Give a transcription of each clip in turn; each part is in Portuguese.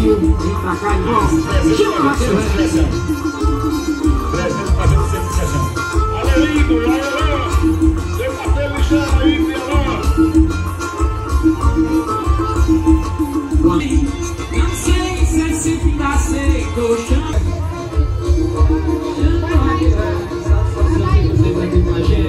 vem pra cá volta. Chama lá, seu Renan. Olha aí. Não sei se é sempre tá seco, chama.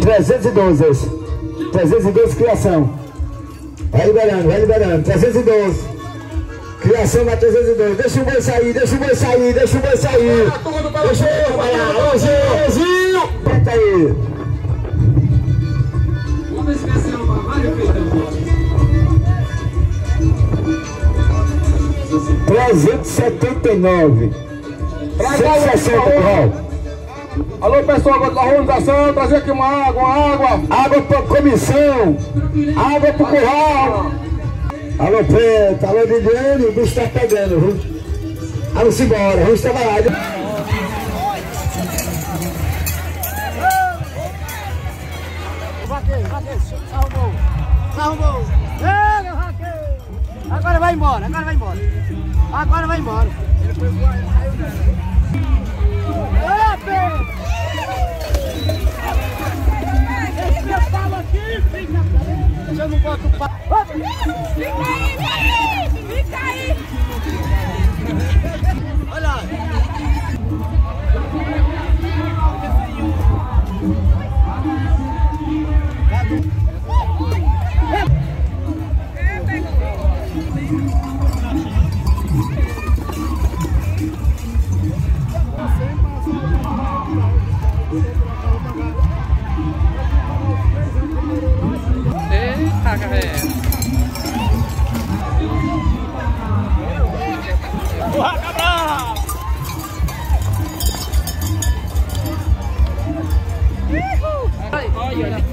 Trezentos e doze esse. 312 criação. Vai liberando, vai liberando. 312. Criação na 312. Deixa o boi sair, deixa o boi sair, deixa o boi sair. Deixa o boi trabalhar. Ozinho, Ozinho. Aperta aí. Uma especial pra Mário Feitão. 379. 160, Curral. Alô, pessoal da organização, trazer aqui uma água, uma água. Água pra comissão. Água pro curral. Alô, Preto. Alô, Liliane. O bicho tá pegando, viu? Vamos embora. Vamos trabalhar. Arrumou. Ei, vaqueiro. Agora vai embora, agora vai embora. Agora vai embora. Ei, Pedro. Esse eu não boto o pau. Fica aí, fica aí. Olha lá. Eita,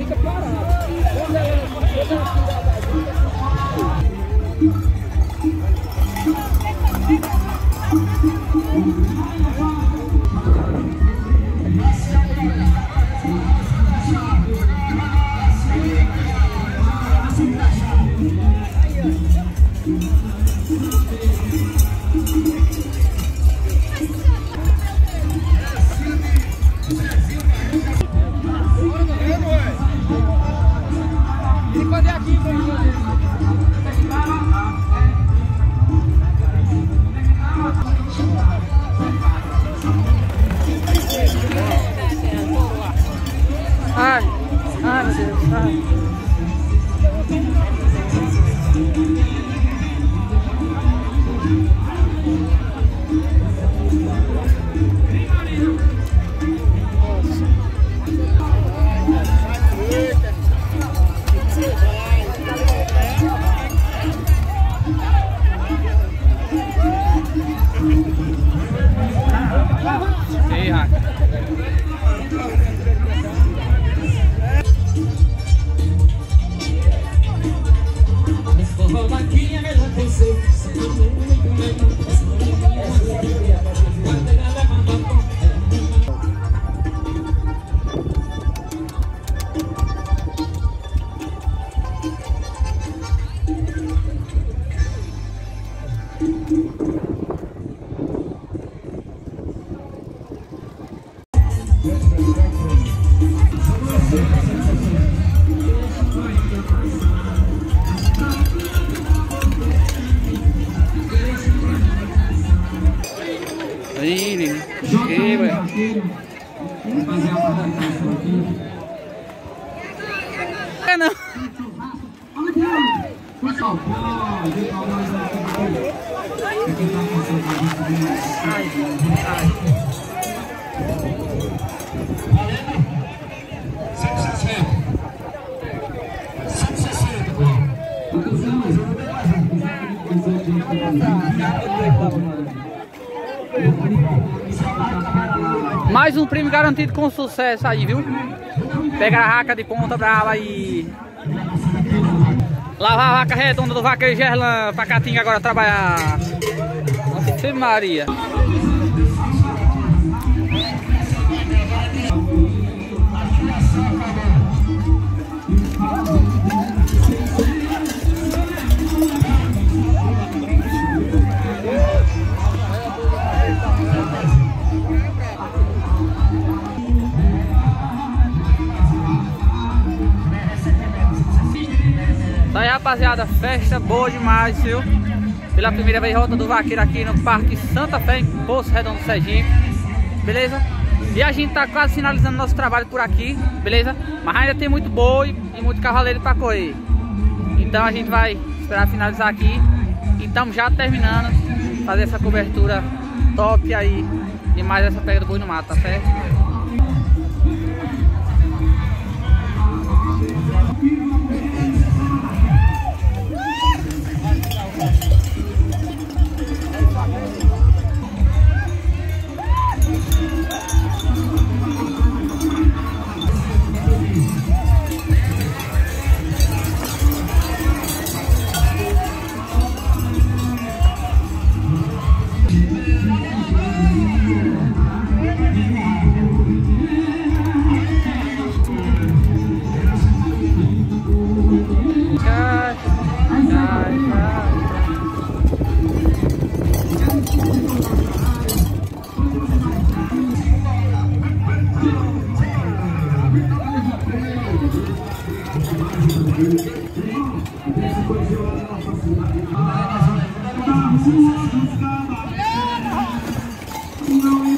Fica parado. Ai, Ei, Raca. Pessoal, mais pouquinho. Aqui passando pra gente. Ai, ai. 160, pô. Atenção, mas eu vou ter mais um. Prêmio garantido com sucesso aí, viu? Pega a raca de ponta brava Lavar a vaca redonda do vaqueiro Gerlan pra Catinga agora trabalhar. Nossa Maria. Rapaziada, festa boa demais, viu? Pela primeira vez volta do vaqueiro aqui no Parque Santa Fé, em Poço Redondo, Sergipe. Beleza? E a gente tá quase finalizando nosso trabalho por aqui, beleza? Mas ainda tem muito boi e muito cavaleiro para correr. Então a gente vai esperar finalizar aqui. E estamos já terminando fazer essa cobertura top aí de mais essa pega do boi no mato, tá certo?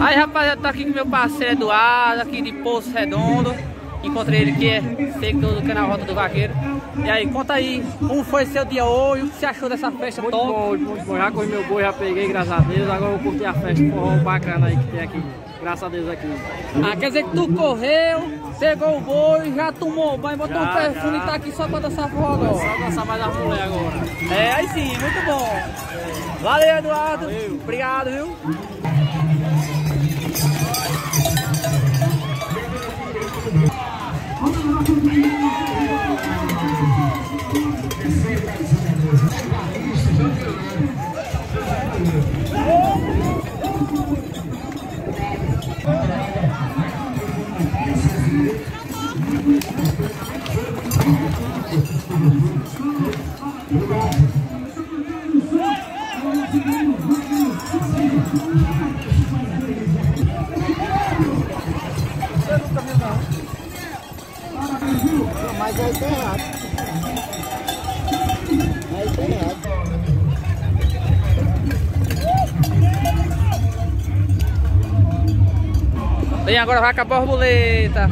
Aí rapaziada, tô aqui com meu parceiro Eduardo, aqui de Poço Redondo. Encontrei ele que é seguidor do canal Rota do Vaqueiro. E aí, conta aí, como foi seu dia hoje? O que você achou dessa festa Muito top? bom, muito bom. Já corri meu boi, já peguei, graças a Deus. Agora eu vou curtir a festa forró bacana aí que tem aqui. Graças a Deus aqui. Ah, quer dizer que tu correu, pegou o boi, já tomou banho, botou um Já, perfume já. e tá aqui só pra dançar forró agora. Só dançar mais as mulheres agora. É, aí sim, muito bom. Valeu, Eduardo. Obrigado, viu? Mas aí tem. Aí tem agora, vai com a borboleta.